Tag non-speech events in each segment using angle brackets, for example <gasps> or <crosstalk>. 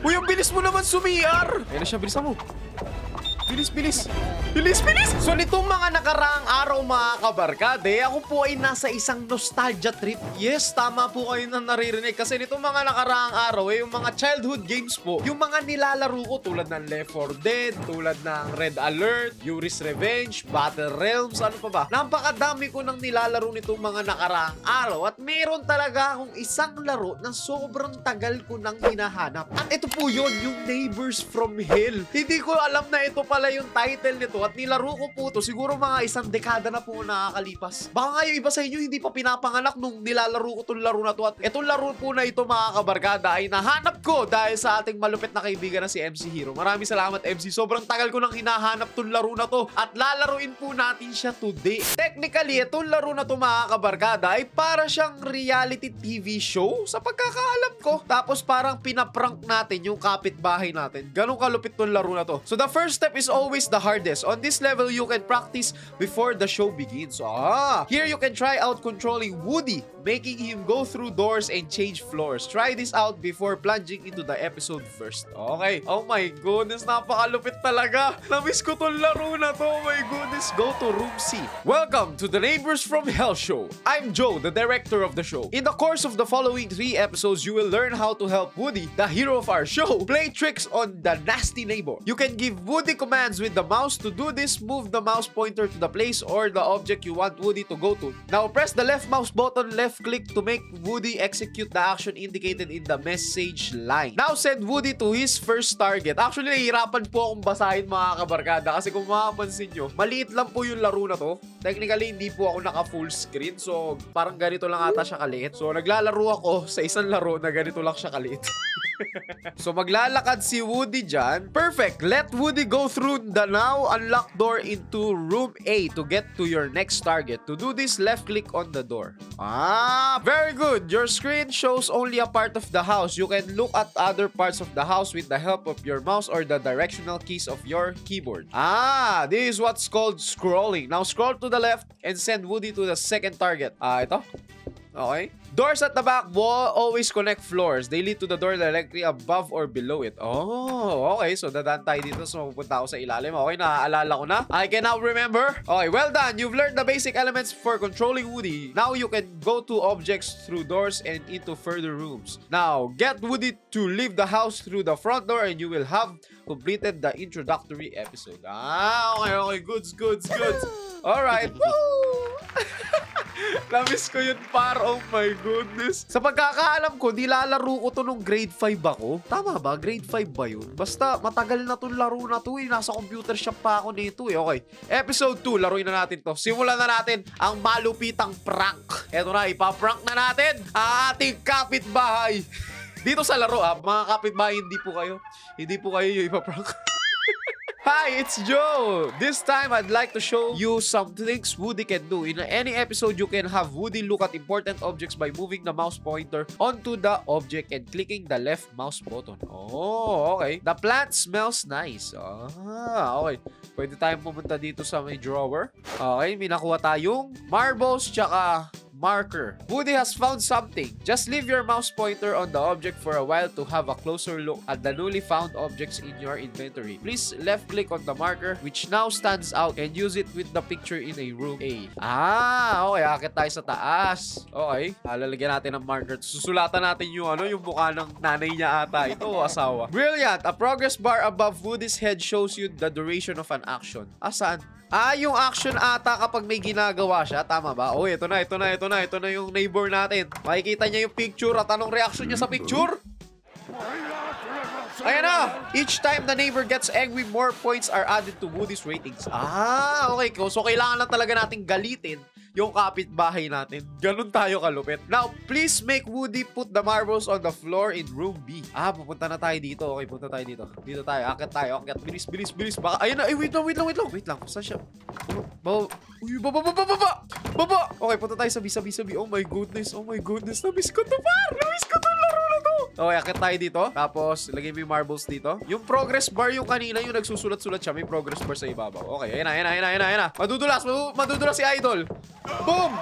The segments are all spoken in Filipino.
Uy, ang bilis mo naman sumiyar! Ayan na siya, bilisan mo. Bilis, bilis. Bilis, bilis! So nitong mga nakaraang araw mga kabarkade, ako po ay nasa isang nostalgia trip. Yes, tama po kayo na naririnig. Kasi nitong mga nakaraang araw, eh, yung mga childhood games po, yung mga nilalaro ko tulad ng Left 4 Dead, tulad ng Red Alert, Yuri's Revenge, Battle Realms, ano pa ba? Napakadami ko nang nilalaro nitong mga nakaraang araw at meron talaga akong isang laro na sobrang tagal ko nang hinahanap. At ito po yun, yung Neighbors from Hell. Hindi ko alam na ito pala yung title nito at nilaro ko po to siguro mga isang dekada na po nakakalipas. Baka kayo iba sa inyo hindi pa pinapanganak nung nilalaro ko tong laro na to at itong laro po na ito mga kabarkada ay nahanap ko dahil sa ating malupit na kaibigan na si MC Hero. Maraming salamat MC. Sobrang tagal ko nang hinahanap tong laro na to at lalaruin po natin siya today. Technically, itong laro na to mga kabarkada ay para siyang reality TV show sa pagkakaalam ko. Tapos parang pinaprank natin yung kapitbahay natin. Ganun kalupit tong laro na to. So the first step is always the hardest. On this level, you can practice before the show begins. Ah! Here you can try out controlling Woody, making him go through doors and change floors. Try this out before plunging into the episode first. Okay. Oh my goodness, napakalupit talaga. Namiss ko tong laro na to. Oh my goodness. Go to room C. Welcome to the Neighbors from Hell show. I'm Joe, the director of the show. In the course of the following three episodes, you will learn how to help Woody, the hero of our show, play tricks on the nasty neighbor. You can give Woody commands with the mouse. To do this, move the mouse pointer to the place or the object you want Woody to go to. Now, press the left mouse button, left click to make Woody execute the action indicated in the message line. Now, send Woody to his first target. Actually, nahihirapan po akong basahin mga kabarkada kasi kung makapansin nyo, maliit lang po yung laro na to. Technically, hindi po ako naka full screen. So, parang ganito lang ata siya kaliit. So, naglalaro ako sa isang laro na ganito lang siya kaliit. <laughs> so maglalakad si Woody dyan. Perfect! Let Woody go through the now unlocked door into room A to get to your next target. To do this, left click on the door. Ah, very good! Your screen shows only a part of the house. You can look at other parts of the house with the help of your mouse or the directional keys of your keyboard. Ah, this is what's called scrolling. Now scroll to the left and send Woody to the second target. Ah, ito? Okay. Doors at the back wall always connect floors. They lead to the door directly above or below it. Oh, okay. So, dadaan tayo dito. So, pupunta ako sa ilalim. Okay, naaalala ko na. I can now remember. Okay, well done. You've learned the basic elements for controlling Woody. Now, you can go to objects through doors and into further rooms. Now, get Woody to leave the house through the front door and you will have completed the introductory episode. Ah, okay, okay. Goods, goods, goods. <laughs> Alright. Woo! <laughs> <laughs> Namiss ko yun par. Oh my goodness. Sa pagkakaalam ko, nilalaro ko to nung grade 5 ako. Tama ba? Grade 5 ba yun? Basta matagal na tong laro na to eh. Nasa computer shop pa ako nito eh. Okay. Episode 2, laruin na natin to. Simulan na natin ang malupitang prank. Eto na, ipaprank na natin ang ating kapitbahay. <laughs> Dito sa laro ah, mga kapitbahay, hindi po kayo. Hindi po kayo yung ipaprank. <laughs> Hi, it's Joe! This time, I'd like to show you some things Woody can do. In any episode, you can have Woody look at important objects by moving the mouse pointer onto the object and clicking the left mouse button. Oh, okay. The plant smells nice. Ah, okay. Pwede tayong pumunta dito sa may drawer. Okay, may nakuha tayong marbles tsaka marker. Woody has found something. Just leave your mouse pointer on the object for a while to have a closer look at the newly found objects in your inventory. Please left click on the marker which now stands out and use it with the picture in a room A. Ah, okay. Akit tayo sa taas. Okay. Lalagyan natin ng marker. Susulatan natin yung ano, yung mukha ng nanay niya ata. Ito asawa. Brilliant! A progress bar above Woody's head shows you the duration of an action. Ah, saan? Ah, yung action ata kapag may ginagawa siya. Tama ba? Oh, ito na, ito na, ito na. Ito na yung neighbor natin. Makikita niya yung picture at anong reaction niya sa picture? Ayan na! Each time the neighbor gets angry, more points are added to Woody's ratings. Ah, okay. So, kailangan lang talaga nating galitin yung kapitbahay natin. Ganun tayo kalupit. Now, please make Woody put the marbles on the floor in room B. Ah, pupunta na tayo dito. Okay, punta tayo dito. Dito tayo. Akit tayo. Akit. Bilis, bilis, bilis. Baka, ayun na. Ay, wait lang, wait lang, wait lang. Wait lang. Saan siya? Baba. Uy, baba, baba, baba. Baba. Okay, punta tayo sa B, sa. Oh my goodness. Oh my goodness. Namiss ko to, par. Namiss ko to. Okay, akit tayo dito. Tapos, lagay mo marbles dito. Yung progress bar yung kanina, yung nagsusulat-sulat siya. May progress bar sa ibabaw. Okay, ayun na, ayun na, ayun na, ayun na. Madudulas, madu- madudulas si Idol. Boom!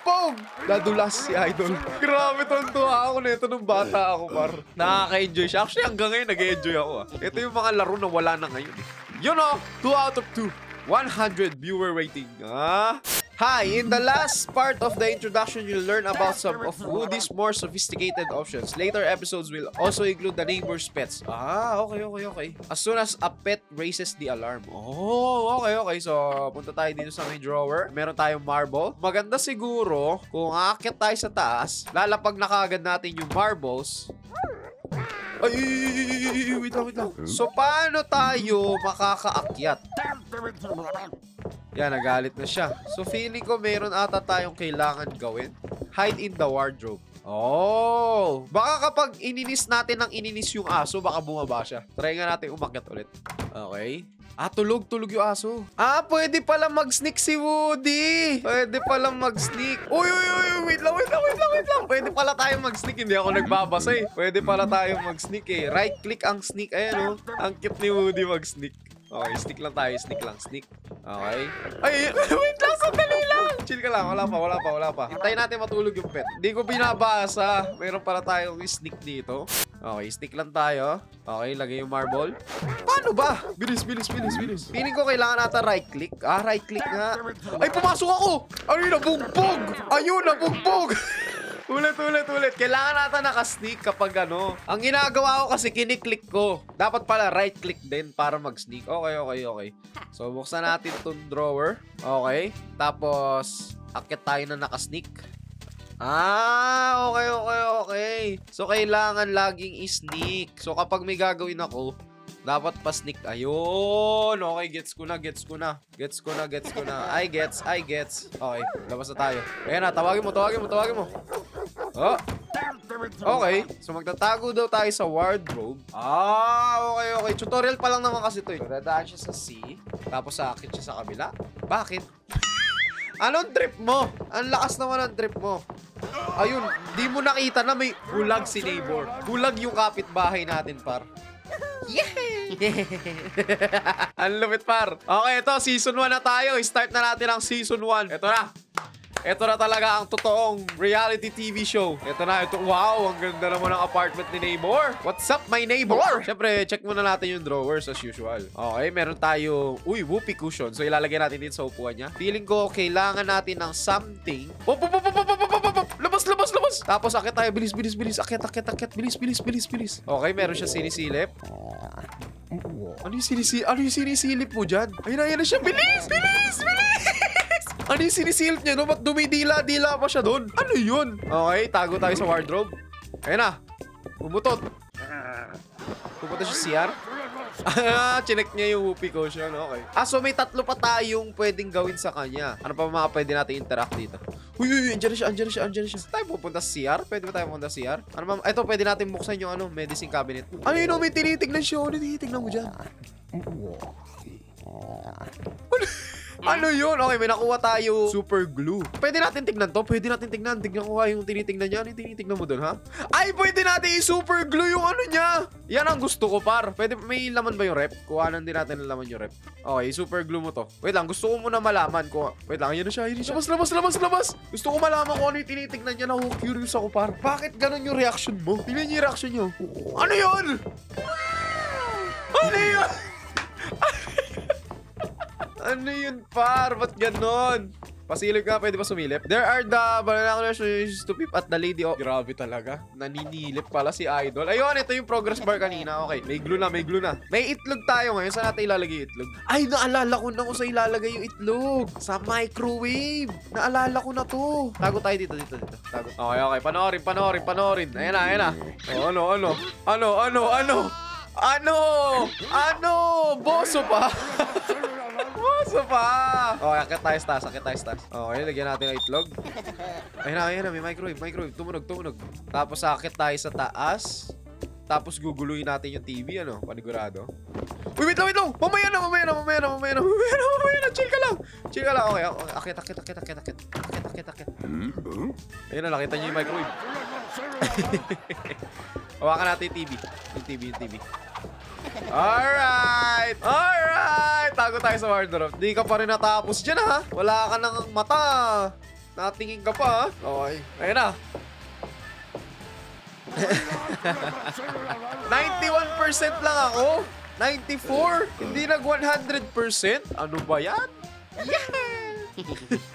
Pog! Nadulas si Idol. <laughs> Grabe, tontuwa ako nito nung bata ako, par. Nakaka-enjoy siya. Actually, hanggang ngayon, nag-enjoy ako. Ah. Ito yung mga laro na wala na ngayon. eh. Yun o, 2 out of 2. 100 viewer rating. Ah. Hi, in the last part of the introduction, you'll learn about some of Woody's more sophisticated options. Later episodes will also include the neighbor's pets. Ah, okay, okay, okay. As soon as a pet raises the alarm. Oh, okay, okay. So, punta tayo dito sa may drawer. Meron tayong marble. Maganda siguro kung aakyat tayo sa taas, lalapag na kaagad natin yung marbles. Ay, wait lang, wait lang. So, paano tayo makakaakyat? Yan, nagalit na siya. So, feeling ko meron ata tayong kailangan gawin. Hide in the wardrobe. Oh! Baka kapag ininis natin ng ininis yung aso, baka bumaba siya. Try nga natin umakyat ulit. Okay. Ah, tulog, tulog yung aso. Ah, pwede pala mag-sneak si Woody. Pwede pala mag-sneak. Uy, uy, uy, wait lang, wait lang, wait lang, wait lang. Pwede pala tayo mag-sneak. Hindi ako nagbabasa eh. Pwede pala tayo mag-sneak eh. Right-click ang sneak. Ayan oh. Ang cute ni Woody mag-sneak. Okay, sneak lang tayo. Sneak lang, sneak. Okay. Ay, <laughs> wait lang, sandali lang. Chill ka lang. Wala pa, wala pa, wala pa. Hintayin natin matulog yung pet. Hindi ko binabasa. Meron pala tayong sneak dito. Okay, stick lang tayo. Okay, lagay yung marble. Paano ba? Bilis, bilis, bilis, bilis. Feeling ko kailangan nata right-click. Ah, right-click nga. Ay, pumasok ako! Ano? Nabugbog! Ayun, nabugbog! <laughs> ulit, ulit, ulit. Kailangan nata nakasneak kapag ano. Ang ginagawa ko kasi kiniklik ko. Dapat pala right-click din para mag-sneak. Okay, okay, okay. So, buksan natin itong drawer. Okay. Tapos, akit tayo na nakasneak. Ah, okay, okay, okay. So, kailangan laging i-sneak. So, kapag may gagawin ako, dapat pa-sneak. Ayun. Okay, gets ko na, gets ko na. Gets ko na, gets ko na. I gets, I gets. Okay, labas na tayo. Ayan na, tawagin mo, tawagin mo, tawagin mo. Oh. Okay, so magtatago daw tayo sa wardrobe. Ah, okay, okay. Tutorial pa lang naman kasi ito. Eh. So, dadaan siya sa C, tapos sakit siya sa kabila. Bakit? <laughs> Anong trip mo? Ang lakas naman ng trip mo. Ayun, di mo nakita na may bulag si neighbor. Bulag yung kapitbahay natin, par. Yay! <laughs> ang lupit, par. Okay, ito, season 1 na tayo. Start na natin ang season 1. Ito na. Ito na talaga ang totoong reality TV show. Ito na, ito. Wow, ang ganda naman ng apartment ni neighbor. What's up, my neighbor? Siyempre, check muna natin yung drawers as usual. Okay, meron tayo, uy, whoopee cushion. So, ilalagay natin din sa upuan niya. Feeling ko, kailangan natin ng something. Pop, pop, pop, Tapos, akit tayo. Bilis, bilis, bilis. Akit, akit, akit. Bilis, bilis, bilis, bilis. Okay, meron siya sinisilip. Ano yung sinisilip? Ano yung sinisilip mo dyan? Ayun na, ayun na siya. Bilis, bilis, bilis. Ano yung sinisilip niya, no? Ba't dumidila-dila pa siya doon? Ano yun? Okay, tago tayo sa wardrobe. Ayun na. Umutot. Pupunta siya CR. Ah, <laughs> chinek niya yung whoopee cushion. Okay. Ah, so may tatlo pa tayong pwedeng gawin sa kanya. Ano pa mga pwede natin interact dito? Uy, uy, uy, andyan na siya, andyan na siya, andyan na siya. Saan tayo pupunta sa CR? Pwede ba tayo pupunta sa CR? Ano ba? Ito, pwede natin buksan yung ano, medicine cabinet. Ano yun, oh, may tinitignan siya. Ano tinitignan mo dyan? Ano yun? Okay, may nakuha tayo super glue. Pwede natin tignan to? Pwede natin tignan. Tignan ko nga yung tinitignan niya. Ano yung tinitignan mo dun, ha? Ay, pwede natin i-super glue yung ano niya. Yan ang gusto ko, par. Pwede, may laman ba yung rep? Kuhanan din natin ng laman yung rep. Okay, super glue mo to. Wait lang, gusto ko muna malaman ko. Wait lang, yan na siya. Yan na siya. Labas, labas, labas, labas. Gusto ko malaman kung ano yung tinitignan niya. Naku, curious ako, par. Bakit ganun yung reaction mo? Tingnan niyo yung reaction niyo. Ano yun? Ano yun? <laughs> Ano yun, par? Ba't ganon? Pasilip ka, pwede ba sumilip? There are the bananas to peep at the lady. Oh, grabe talaga. Naninilip pala si Idol. Ayun, ito yung progress bar kanina. Okay, may glue na, may glue na. May itlog tayo ngayon. Saan natin ilalagay yung itlog? Ay, naalala ko na kung saan ilalagay yung itlog. Sa microwave. Naalala ko na to. Tago tayo dito, dito, dito. Tago. Okay, okay. Panoorin, panoorin, panoorin. Ayan na, ayan na. Oh, ano, ano? Ano, ano, ano? Ano? Ano? Boso pa? <laughs> Boso pa! Okay, akit tayo sa taas, akit tayo sa taas. Okay, lagyan natin ng itlog. Ayun na, ayun na, may microwave, microwave. Tumunog, tumunog. Tapos akit tayo sa taas. Tapos guguluhin natin yung TV, ano? Panigurado. Uy, wait lang, wait lang! Mamaya na, mamaya na, mamaya na, mamaya na, mamaya na, mamaya na! Chill ka lang! Chill ka lang, okay. okay. Akit, akit, akit, akit, akit. Akit, akit, akit. Ayun na, nakita niyo yung microwave. <laughs> Hawakan natin yung TV. Yung TV, yung TV. Alright! Alright! Tago tayo sa wardrobe. Di ka pa rin natapos dyan ha. Wala ka nang mata. Natingin ka pa, ha? Okay. Ayan na. <laughs> 91% lang ako. 94. Hindi nag 100%. Ano ba yan? Yeah!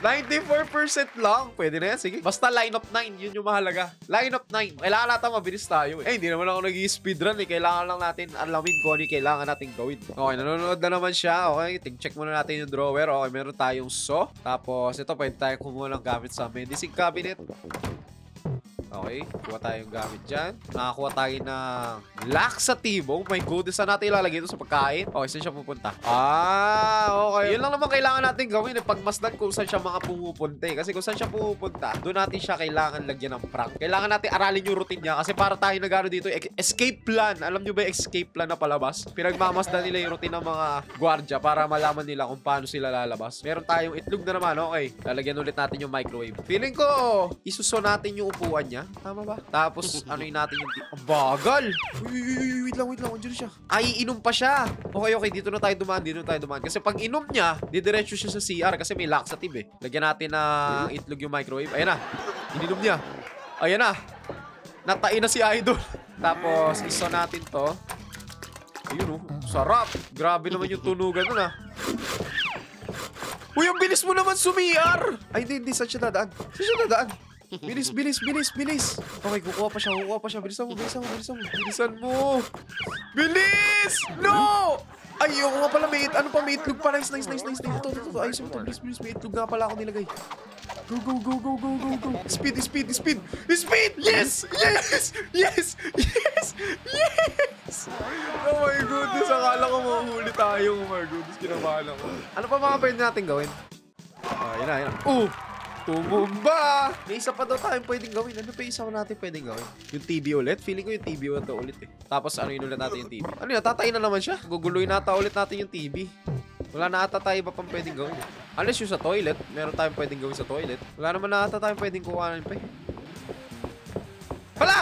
94% lang. Pwede na yan. Sige. Basta line up 9. Yun yung mahalaga. Line up 9. Kailangan natin mabilis tayo. Eh, hindi naman ako nag-speedrun eh. Kailangan lang natin alamin kung ano kailangan natin gawin. Okay, nanonood na naman siya. Okay, check muna natin yung drawer. Okay, meron tayong saw. Tapos, ito, pwede tayo kumuha ng gamit sa medicine cabinet. Okay, kuha tayong gamit dyan. Nakakuha tayo ng laxative. Oh my goodness, saan natin ilalagay ito sa pagkain? Okay, saan siya pupunta? Ah, okay. Yun lang naman kailangan natin gawin eh. Pagmasdan kung saan siya mga pumupunta eh. Kasi kung saan siya pumupunta, doon natin siya kailangan lagyan ng prank. Kailangan natin aralin yung routine niya. Kasi para tayo nagano dito, e- escape plan. Alam nyo ba yung escape plan na palabas? Pinagmamasdan nila yung routine ng mga gwardya para malaman nila kung paano sila lalabas. Meron tayong itlog na naman, okay. Lalagyan ulit natin yung microwave. Feeling ko, isuso natin yung upuan niya. Tama ba? Tapos, ano yun natin yung... Ang bagal! Uy, uy, uy, wait lang, wait lang. Andiyan siya. Ay, inom pa siya. Okay, okay. Dito na tayo dumaan. Dito na tayo dumaan. Kasi pag inom niya, didiretso siya sa CR kasi may laxative eh. Lagyan natin ng itlog yung microwave. Ayan na. Ininom niya. Ayan na. Natain na si Idol. <laughs> Tapos, iso natin to. Ayun oh. Sarap. Grabe naman yung tunugan nun ah. Uy, ang bilis mo naman sumiar! Ay, hindi, hindi. Saan siya dadaan? Saan siya dadaan? Bilis, bilis, bilis, bilis. Okay, kukuha pa siya, kukuha pa siya. Bilisan mo, bilisan mo, bilisan mo. Bilisan mo. Bilis! No! Ay, yung nga pala, may, ano pa, may itlog pa. Nice, nice, nice, nice. Ito, ito, ito. Ayusin mo ito. Bilis, bilis. May itlog nga pala ako nilagay. Go, go, go, go, go, go, go. Speed, speed, speed. Speed! Yes! Yes! Yes! Yes! Yes! Oh my goodness, akala ko mahuhuli tayo. Oh my goodness, kinabahan ako. Ano pa mga pwede natin gawin? Ah, yun na, yun na. Uh! Tumumba! May isa pa daw tayong pwedeng gawin. Ano pa isa natin pwedeng gawin? Yung TV ulit? Feeling ko yung TV ulit ulit eh. Tapos ano yun ulit natin yung TV? Ano yun? Tatay na naman siya. Guguluhin nata ulit natin yung TV. Wala na ata tayo iba pang pwedeng gawin. eh. Unless yung sa toilet. Meron tayong pwedeng gawin sa toilet. Wala naman na ata tayong pwedeng kuhanan pa eh. Hala!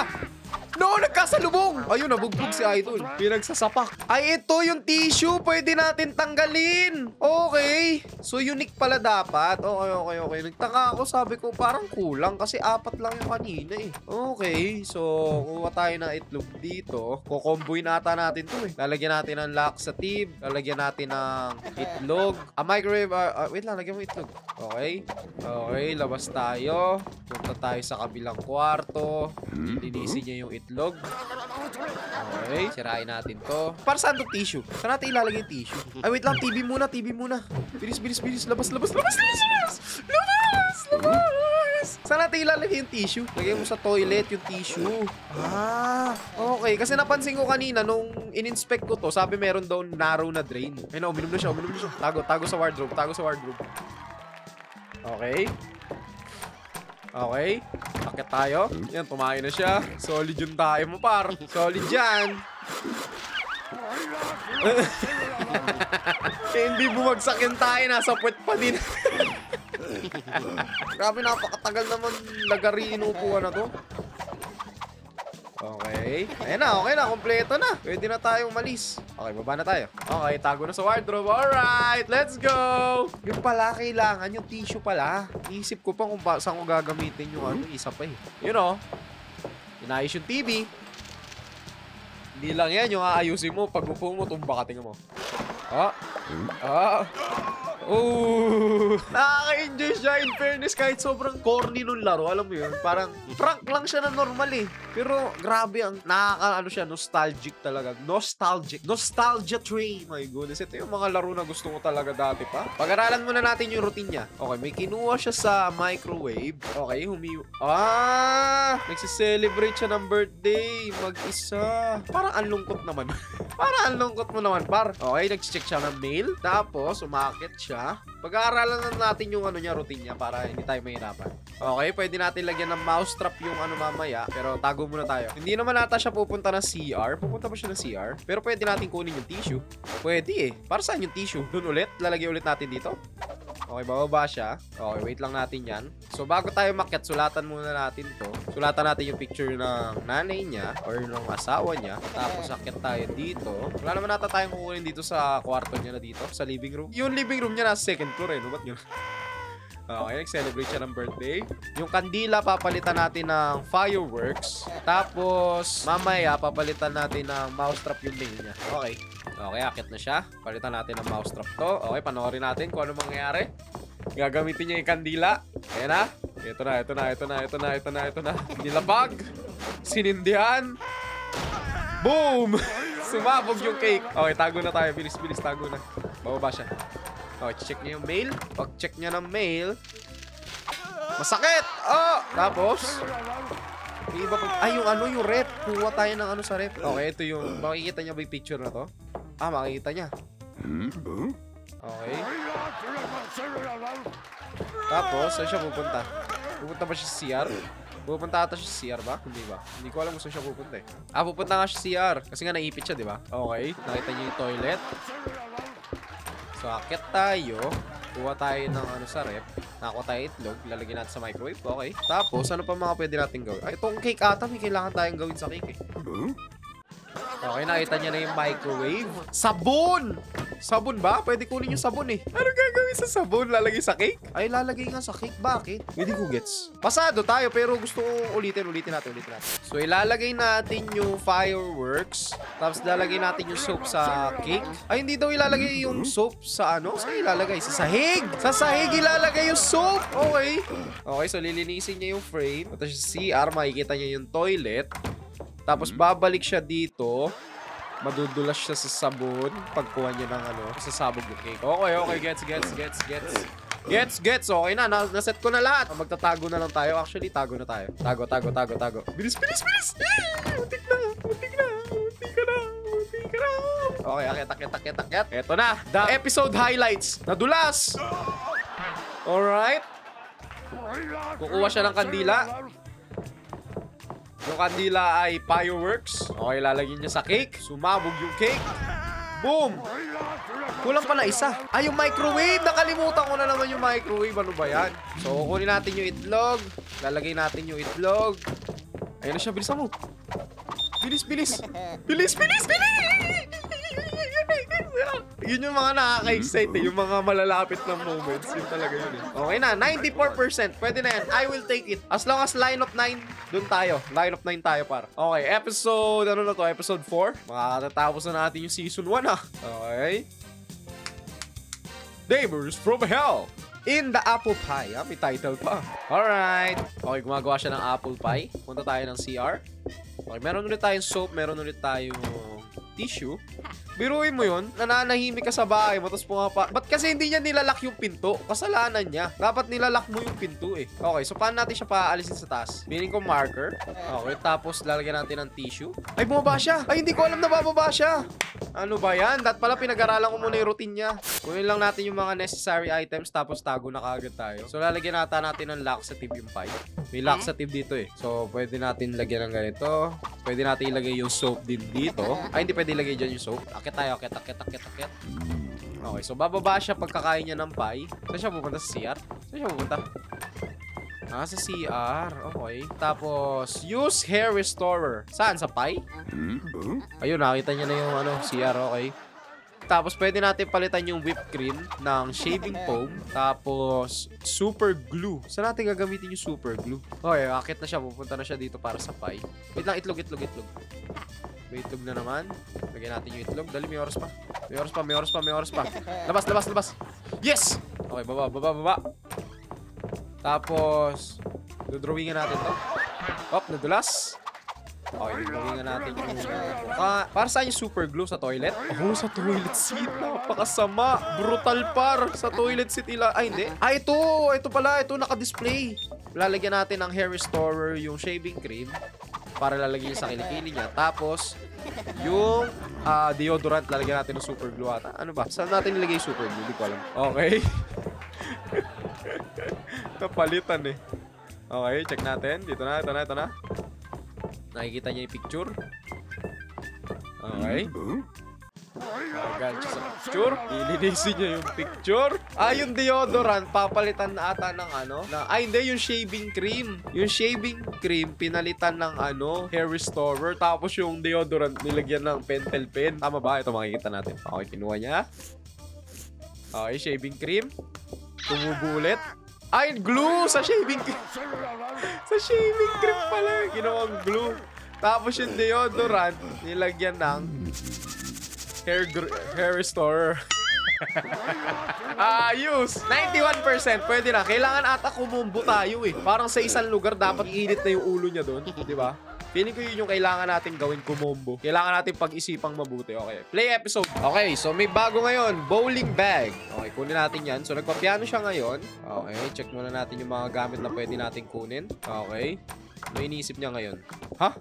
No, nagkasalubong! Ayun, nabugbog si Idol. Pinagsasapak. Ay, ito yung tissue. Pwede natin tanggalin. Okay. So, unique pala dapat. Okay, okay, okay. Nagtaka ako, sabi ko, parang kulang kasi apat lang yung kanina eh. Okay. So, kuha tayo ng itlog dito. Kukomboy nata natin to eh. Lalagyan natin ng laxative. Lalagyan natin ng itlog. A microwave. ah, ah, wait lang, lagyan mo itlog. Okay. Okay, labas tayo. Punta tayo sa kabilang kwarto. Linisin niya yung itlog. Okay, sirain natin to. Para saan to tissue? Saan natin ilalagay yung tissue? Ay, wait lang. TV muna, TV muna. Bilis, bilis, bilis. Labas, labas, labas, labas, labas! Labas! Labas! Saan natin ilalagay yung tissue? Lagay mo sa toilet yung tissue. Ah, okay. Kasi napansin ko kanina nung in-inspect ko to, sabi meron daw narrow na drain. Ayun na, uminom na siya, uminom na siya. Tago, tago sa wardrobe, tago sa wardrobe. Okay. Okay. Akit tayo. Yan, tumayo na siya. Solid yung tayo mo, par. Solid yan. <laughs> eh, hindi bumagsak yung tayo. Nasa puwet pa din. <laughs> Grabe, napakatagal naman lagari inupuan na to. Okay. Ayan na, okay na. Kompleto na. Pwede na tayong malis. Okay, baba na tayo. Okay, tago na sa wardrobe. Alright, let's go! Yung pala, kailangan yung tissue pala. Iisip ko pa kung pa, saan ko gagamitin yung ano, isa pa eh. You know, inayos yung TV. Hindi lang yan, yung aayusin mo. Pag upo mo, tumba mo. Ah. Ah. Oh, nakaka-enjoy siya in fairness kahit sobrang corny nung laro, alam mo yun, parang prank lang siya na normal eh. Pero grabe ang nakaka ano siya, nostalgic talaga. Nostalgic. Nostalgia train. My goodness, ito yung mga laro na gusto ko talaga dati pa. Pag-aralan muna natin yung routine niya. Okay, may kinuha siya sa microwave. Okay, humi... Ah! Nagsiselebrate siya ng birthday. Mag-isa. Parang ang naman. <laughs> Parang ang mo naman, par. Okay, nag-check siya ng mail. Tapos, umakit siya. Pag-aaralan na natin yung ano niya, routine niya para hindi tayo mahirapan. Okay, pwede natin lagyan ng mouse trap yung ano mamaya. Pero tago muna tayo. Hindi naman nata siya pupunta ng CR. Pupunta ba siya ng CR? Pero pwede natin kunin yung tissue. Pwede eh. Para saan yung tissue? Doon ulit? Lalagay ulit natin dito? Okay, bababa siya. Okay, wait lang natin yan. So, bago tayo makyat, sulatan muna natin to. Sulatan natin yung picture ng nanay niya or ng asawa niya. Tapos, akyat tayo dito. Wala naman nata tayong kukunin dito sa kwarto niya na dito, sa living room. Yung living room niya nasa second floor eh, no? Ba't yun? <laughs> Okay, nag-celebrate siya ng birthday. Yung kandila, papalitan natin ng fireworks. Tapos, mamaya, papalitan natin ng mousetrap yung nail niya. Okay. Okay, akit na siya. Palitan natin ng mousetrap to. Okay, panoorin natin kung ano mangyayari. Gagamitin niya yung kandila. Ayan na. Ito na, ito na, ito na, ito na, ito na, ito na. Nilabag. Sinindihan. Boom! <laughs> Sumabog yung cake. Okay, tago na tayo. Bilis, bilis, tago na. Bababa siya. Okay, check niya yung mail. Pag check niya ng mail, masakit! Oh! Tapos, may iba pag... Ay, yung ano, yung rep. Kuha tayo ng ano sa rep. Okay, ito yung... Makikita niya ba yung picture na to? Ah, makikita niya. Okay. Tapos, saan siya pupunta? Pupunta ba siya sa CR? Pupunta ata siya sa CR ba? Hindi ba? Hindi ko alam kung saan siya pupunta eh. Ah, pupunta nga siya sa CR. Kasi nga naipit siya, di ba? Okay. Nakita niyo yung toilet. So, akit tayo. Kuha tayo ng ano sa rep. Nakakuha tayo itlog. Lalagyan natin sa microwave. Okay. Tapos, ano pa mga pwede natin gawin? Ay, itong cake ata. May kailangan tayong gawin sa cake eh. Okay, nakita niya na yung microwave. Sabon! Sabon ba? Pwede kunin yung sabon eh. Ano gagawin sa sabon? Lalagay sa cake? Ay, lalagay nga sa cake. Bakit? Hindi ko gets. Pasado tayo, pero gusto ko ulitin, ulitin natin, ulitin natin. So, ilalagay natin yung fireworks. Tapos, lalagay natin yung soap sa cake. Ay, hindi daw ilalagay yung soap sa ano? Saan ilalagay? Sa sahig! Sa sahig ilalagay yung soap! Okay. Okay, so lilinisin niya yung frame. Tapos, CR, makikita niya yung toilet. Tapos babalik siya dito. Madudulas siya sa sabon. Pagkuha niya ng ano, sasabog yung cake. Okay, okay. Gets, gets, gets, gets. Gets, gets. Okay na. na naset ko na lahat. Magtatago na lang tayo. Actually, tago na tayo. Tago, tago, tago, tago. Bilis, bilis, bilis! Yay! Muntik na! Muntik na! Muntik na! Muntik na! Okay, akit, akit, akit, akit. Eto na. The episode highlights. Nadulas! Alright. Kukuha siya ng kandila. Yung kandila ay fireworks. Okay, lalagyan niya sa cake. Sumabog yung cake. Boom! Kulang pa na isa. Ay, yung microwave! Nakalimutan ko na naman yung microwave. Ano ba yan? So, kukunin natin yung itlog. Lalagay natin yung itlog. Ayun na siya. Bilisan mo. Bilis, bilis. Bilis, bilis, bilis! Yun yung mga nakaka-excite eh. Yung mga malalapit na moments. Yun talaga yun eh. Okay na. 94%. Pwede na yan. I will take it. As long as line of 9, dun tayo. Line of 9 tayo par. Okay. Episode, ano na to? Episode 4. Makakatapos na natin yung season 1 ah. Okay. Neighbors from Hell. In the apple pie. Ah, may title pa. Alright. Okay, gumagawa siya ng apple pie. Punta tayo ng CR. Okay, meron ulit tayong soap. Meron ulit tayong tissue. Biruin mo yun, nananahimik ka sa bahay mo, tapos pumapa. Ba't kasi hindi niya nilalak yung pinto? Kasalanan niya. Dapat nilalak mo yung pinto eh. Okay, so paano natin siya paalisin sa taas? Meaning ko marker. Okay, tapos lalagyan natin ng tissue. Ay, bumaba siya! Ay, hindi ko alam na bababa siya! Ano ba yan? Dat pala pinag-aralan ko muna yung routine niya. Kunin lang natin yung mga necessary items, tapos tago na kagad tayo. So, lalagyan natin natin ng laxative yung pipe. May laxative dito eh. So, pwede natin lagyan ng ganito. Pwede natin ilagay yung soap din dito. Ay, hindi pwede ilagay dyan yung soap. Akit tayo, akit, akit, akit, akit. Okay, so bababa siya pagkakain niya ng pie. Saan siya pupunta? Sa CR? Saan siya pupunta? Ah, sa CR. Okay. Tapos, use hair restorer. Saan? Sa pie? Ayun, nakita niya na yung ano, CR. Okay. Tapos, pwede natin palitan yung whipped cream ng shaving foam. Tapos, super glue. Saan natin gagamitin yung super glue? Okay, akit na siya. Pupunta na siya dito para sa pie. Wait lang, itlog, itlog, itlog. May itlog na naman. Lagyan natin yung itlog. Dali, may oras pa. May oras pa, may oras pa, may oras pa. Labas, labas, labas. Yes! Okay, baba, baba, baba. Tapos, dodrawingan natin to. Op, nadulas. Okay, dodrawingan natin yung... Uh, para saan yung super glue? Sa toilet? Oh, sa toilet seat. Napakasama. Brutal par. Sa toilet seat ila... Ay, hindi. Ah, ito. Ito pala. Ito naka-display. Lalagyan natin ng hair restorer, yung shaving cream para lalagyan sa kilikili niya. Tapos, yung uh, deodorant, lalagyan natin ng super glue ata. Ano ba? Saan natin nilagay super glue? Hindi ko alam. Okay. <laughs> Napalitan eh. Okay, check natin. Dito na, ito na, ito na. Nakikita niya yung picture. Okay. Gagal siya sa picture. Ilinisin niya yung picture. Ah, yung deodorant, papalitan na ata ng ano? Na, ay, hindi, yung shaving cream. Yung shaving cream, pinalitan ng ano, hair restorer. Tapos yung deodorant, nilagyan ng pentel pen. Tama ba? Ito makikita natin. Okay, kinuha niya. Okay, shaving cream. Tumubo ulit. Ay, glue sa shaving <laughs> sa shaving cream pala. Ginawang glue. Tapos yung deodorant, nilagyan ng hair, hair restorer. Ayos! 91% pwede na. Kailangan ata kumumbo tayo eh. Parang sa isang lugar dapat init na yung ulo niya doon. Di ba? Feeling ko yun yung kailangan natin gawin kumombo. Kailangan natin pag-isipang mabuti. Okay. Play episode. Okay, so may bago ngayon. Bowling bag. Okay, kunin natin yan. So nagpa-piano siya ngayon. Okay, check muna natin yung mga gamit na pwede natin kunin. Okay. Ano iniisip niya ngayon? Ha?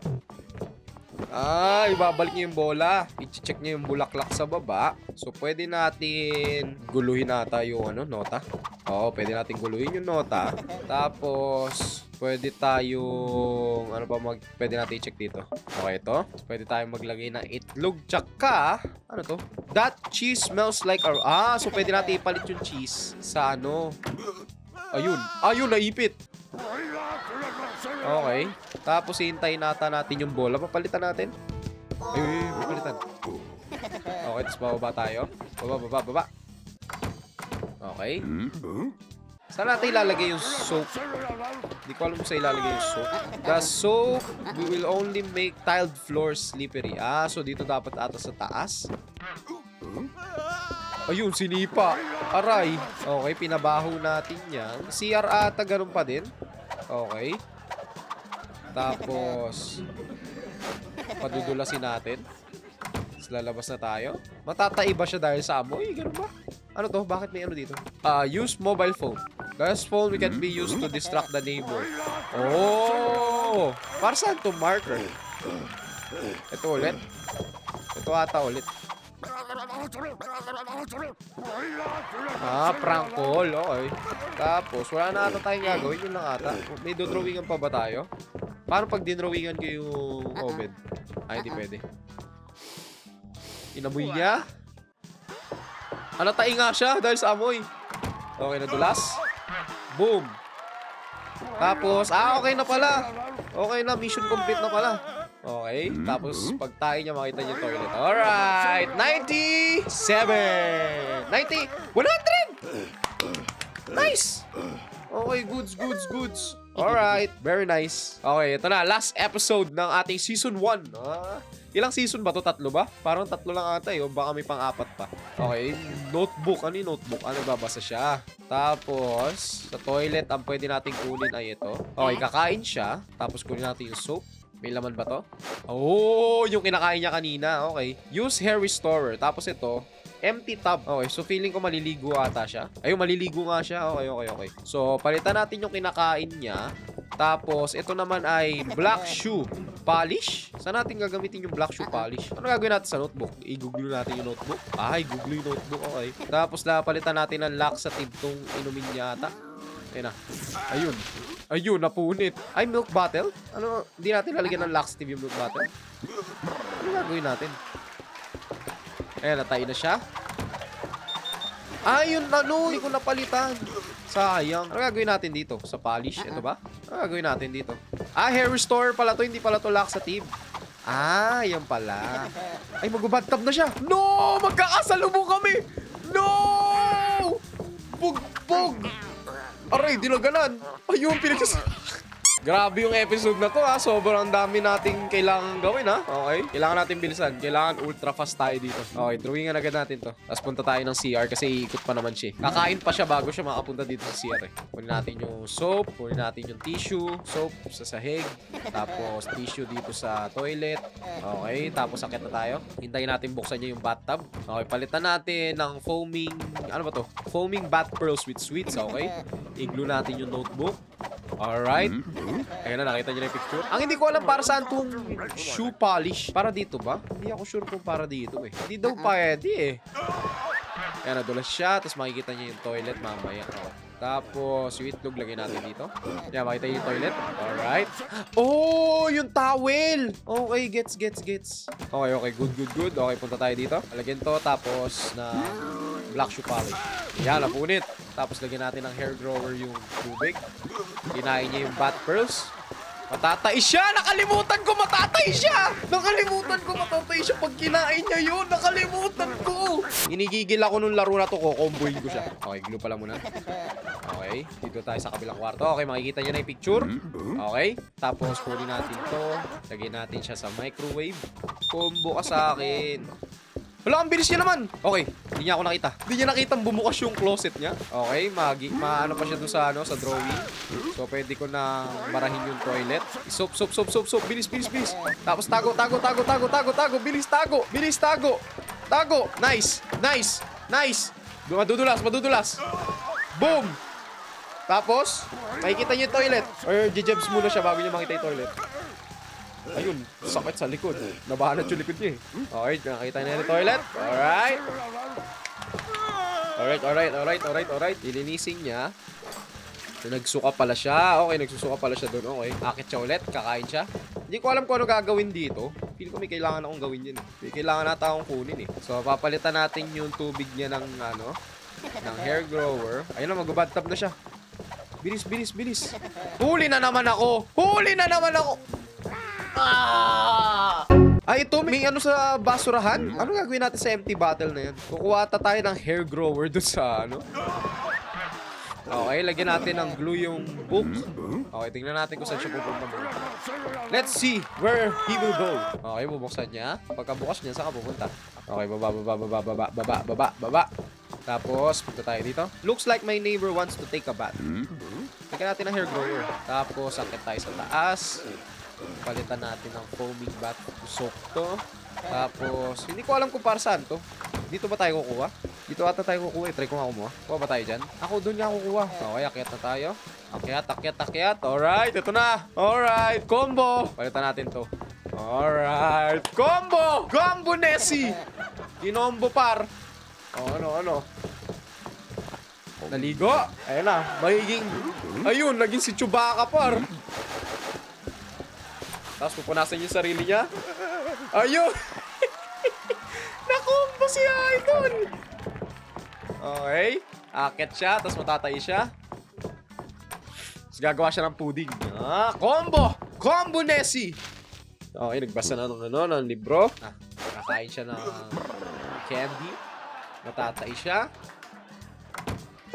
Ah, ibabalik niya yung bola. I-check niya yung bulaklak sa baba. So, pwede natin guluhin nata yung ano, nota. Oo, pwede natin guluhin yung nota. Tapos, pwede tayong, ano pa mag, pwede natin i-check dito. Okay, ito. Pwede tayong maglagay ng itlog. Tsaka, ano to? That cheese smells like our, ah, so pwede natin ipalit yung cheese sa ano. Ayun. Ayun, naipit. Okay. Tapos hihintayin nata natin yung bola. Papalitan natin. Ay, ay, ay, papalitan. Okay, tapos bababa tayo. Baba, baba, baba. Okay. Saan natin ilalagay yung soap? Hindi ko alam kung saan ilalagay yung soap. The soap will only make tiled floors slippery. Ah, so dito dapat ata sa taas. Ayun, sinipa. Aray. Okay, pinabaho natin yan. CR ata ganun pa din. Okay. Tapos, padudulasin natin. Tapos lalabas na tayo. Matatai ba siya dahil sa amoy? Ganun ba? Ano to? Bakit may ano dito? Ah, use mobile phone. This phone we can be used to distract the neighbor. Oh! Para saan to marker? Ito ulit. Ito ata ulit. Ah, prank call. Okay. Tapos, wala na ata tayong gagawin. Yun lang ata. May dodrawingan pa ba tayo? Paano pag dinrawingan ko yung Obed? Ay, hindi pwede. Inamoy niya? Alatay nga siya dahil sa amoy. Okay, nadulas. Boom. Tapos, ah, okay na pala. Okay na, mission complete na pala. Okay, tapos pag tayo niya makita niyo toilet. Alright, 97! 90! 100! Nice! Okay, goods, goods, goods. Alright, very nice. Okay, ito na, last episode ng ating season 1. Ah, ilang season ba to? Tatlo ba? Parang tatlo lang ata eh. O baka may pang-apat pa. Okay, notebook. Ano yung notebook? Ano, babasa siya. Tapos, sa toilet, ang pwede natin kunin ay ito. Okay, kakain siya. Tapos kunin natin yung soap. May laman ba to? Oh, yung kinakain niya kanina. Okay. Use hair restorer. Tapos ito, empty tub. Okay, so feeling ko maliligo ata siya. Ayun, maliligo nga siya. Okay, okay, okay. So, palitan natin yung kinakain niya. Tapos, ito naman ay black shoe polish. Saan natin gagamitin yung black shoe polish? Ano gagawin natin sa notebook? I-google natin yung notebook. Ay, google yung notebook. Okay. Tapos, napalitan natin ng lock sa tibtong inumin niya ata. Ayun na. Ayun. Ayun, napunit. Ay, milk bottle? Ano, hindi natin lalagyan ng laxative yung milk bottle? Ano gagawin natin? Ayan, natay na siya. Ayun, ano, hindi ko napalitan. Sayang. Ano gagawin natin dito? Sa polish? Ito ba? Ano gagawin natin dito? Ah, hair restore pala to. Hindi pala to laxative. Ah, yan pala. Ay, mag-bathtub na siya. No! Magkakasalubong kami! No! Bugbog! Aray, dinaganan. Ayun, pinagsas... Grabe yung episode na to ha. Sobrang dami nating kailangan gawin ha. Okay? Kailangan natin bilisan. Kailangan ultra fast tayo dito. Okay, drawingan agad natin to. Tapos punta tayo ng CR kasi iikot pa naman siya. Kakain pa siya bago siya makapunta dito sa CR eh. Kunin natin yung soap. Kunin natin yung tissue. Soap sa sahig. Tapos tissue dito sa toilet. Okay, tapos sakit na tayo. Hintayin natin buksan niya yung bathtub. Okay, palitan natin ng foaming... Ano ba to? Foaming bath pearls with sweets. Okay? I-glue natin yung notebook. Alright. Ayun na, nakita niyo na yung picture. Ang hindi ko alam para saan tong shoe polish. Para dito ba? Hindi ako sure kung para dito eh. Hindi daw pwede eh. Ayan, nadulas siya. Tapos makikita niyo yung toilet mamaya. Oh. Tapos, yung itlog lagay natin dito. Yan, makita yung toilet. Alright. <gasps> Oh, yung towel! Okay, gets, gets, gets. Okay, okay. Good, good, good. Okay, punta tayo dito. Lagyan to. Tapos, na black shoe polish. Yan, napunit. Tapos, lagyan natin ng hair grower yung tubig. Kinain niya yung bat pearls. Matatay siya! Nakalimutan ko matatay siya! Nakalimutan ko matatay siya pag kinain niya yun! Nakalimutan ko! Inigigil ako nung laro na to, kukomboyin ko siya. Okay, glue pala muna. Okay. Dito tayo sa kabilang kwarto. Okay, makikita nyo na yung picture. Okay, tapos kunin natin to. Lagyan natin siya sa microwave. Combo ka sa akin. Wala, ang bilis niya naman. Okay, hindi niya ako nakita. Hindi niya nakita bumukas yung closet niya. Okay, magi, maano pa siya doon sa, ano, sa drawing. So, pwede ko na marahin yung toilet. Soap, soap, soap, soap, soap. Bilis, bilis, bilis. Tapos tago, tago, tago, tago, tago, tago. Bilis, tago. Bilis, tago. Tago. Nice, nice, nice. Madudulas, madudulas. Boom! Tapos, makikita niyo yung toilet. Or jijabs muna siya bago niya makita yung toilet. Ayun, sakit sa likod. Nabahanat yung likod niya eh. Okay, nakita niya yung toilet. Alright. Alright, alright, alright, alright, alright. Ilinisin niya. Nagsuka pala siya. Okay, nagsusuka pala siya doon. Okay, akit siya ulit. Kakain siya. Hindi ko alam kung ano gagawin dito. Feel ko may kailangan akong gawin yun. eh. May kailangan nata akong kunin eh. So, papalitan natin yung tubig niya ng ano, ng hair grower. Ayun na, mag-bad tub na siya. Bilis, bilis, bilis. Huli na naman ako! Huli na naman ako! Ah! Ay, ito, may ano sa basurahan? Ano gagawin natin sa empty bottle na yan? Kukuha ata tayo ng hair grower doon sa ano? Okay, lagyan natin ng glue yung book. Okay, tingnan natin kung saan siya pupunta muna. Let's see where he will go. Okay, bubuksan niya. Pagkabukas niya, saan ka pupunta? Okay, baba, baba, baba, baba, baba, baba, baba. Tapos, punta tayo dito. Looks like my neighbor wants to take a bath. Lagyan natin ng hair grower. Tapos, akit tayo sa taas. Palitan natin ng foaming bath. Usok to. Tapos, hindi ko alam kung para saan to. Dito ba tayo kukuha? Dito ata tayo kukuha. I-try ko nga kumuha. Kuha ba tayo dyan? Ako doon nga kukuha. Okay, akyat na tayo. Akyat, akyat, akyat. Alright, ito na. Alright, combo. Palitan natin to. Alright, combo! Combo, Nessie! Ginombo par. Oh, ano, ano? Naligo. Ayun na. Magiging... Ayun, naging si Chewbacca par. Tapos pupunasan yung sarili niya. Ayun! <laughs> Nakombo si Idol! Okay. Akit siya, tapos matatay siya. Tapos gagawa siya ng pudding. Ah, combo! Combo, Nessie! Okay, nagbasa na ng ano, ng libro. Ah, kakain siya ng candy. Matatay siya.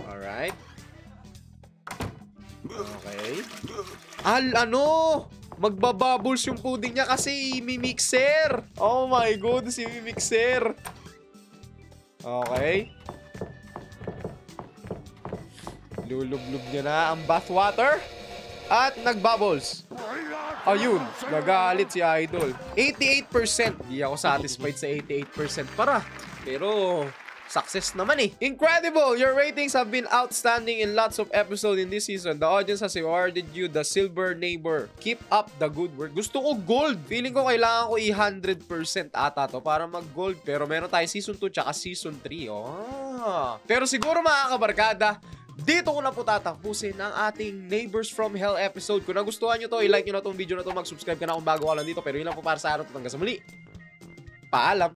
Alright. Okay. Al, ano? Magbabubbles yung pudding niya kasi mimixer. Oh my god, si mimixer. Okay. Lulublog niya na ang bathwater. At nagbubbles. Ayun, nagalit si Idol. 88%. Di ako satisfied sa 88% para. Pero, success naman eh. Incredible! Your ratings have been outstanding in lots of episodes in this season. The audience has awarded you the Silver Neighbor. Keep up the good work. Gusto ko gold. Feeling ko kailangan ko i-100% ata to para mag-gold. Pero meron tayo season 2 tsaka season 3. Oh. Pero siguro mga kabarkada, dito ko na po tatapusin ang ating Neighbors from Hell episode. Kung nagustuhan nyo to, i-like nyo na tong video na to, mag-subscribe ka na kung bago ka lang dito. Pero yun lang po para sa araw to. Hanggang sa muli. Paalam!